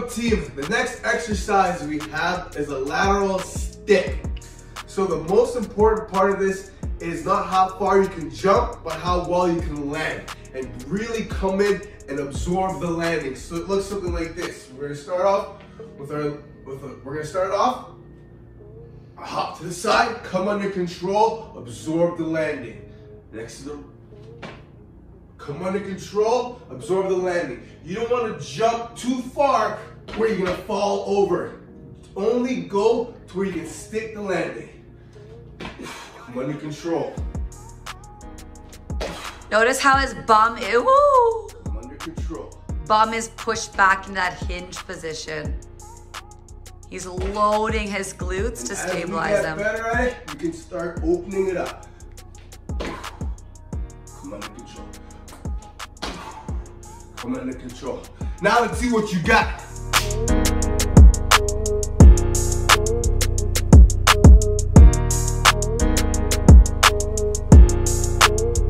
Team, the next exercise we have is a lateral stick. So the most important part of this is not how far you can jump, but how well you can land and really come in and absorb the landing. So it looks something like this. We're gonna start off with our, with a, we're gonna start off, hop to the side, come under control, absorb the landing. Next to the, come under control, absorb the landing. You don't wanna jump too far where you're gonna fall over. Only go to where you can stick the landing. Come under control. Notice how his bum, ooh, Come under control. bum is pushed back in that hinge position. He's loading his glutes to As stabilize him. better at it, you can start opening it up. Come under control. I'm under control. Now let's see what you got.